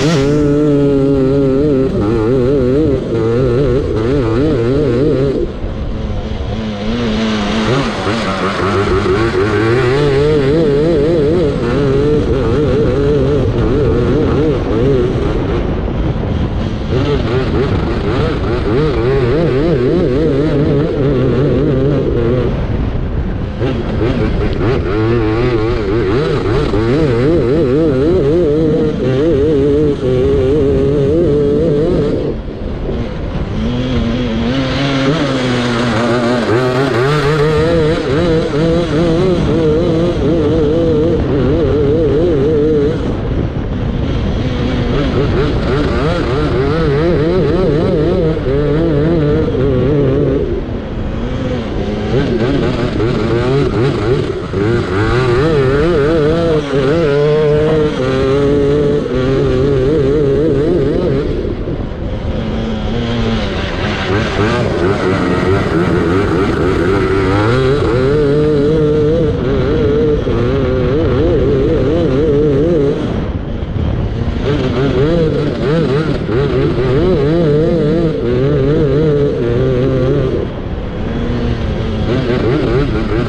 Mm-hmm.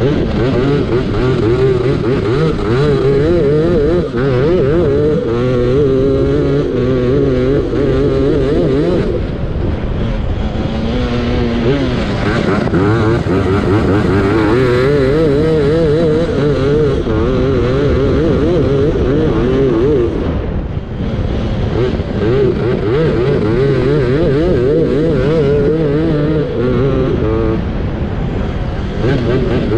Mm-hmm. Mm-hmm.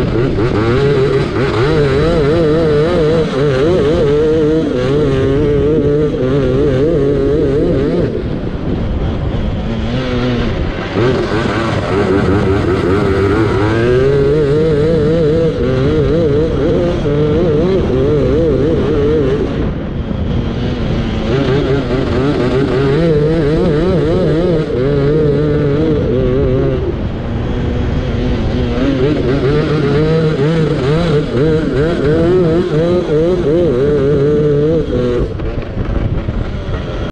Uh, uh, uh, uh.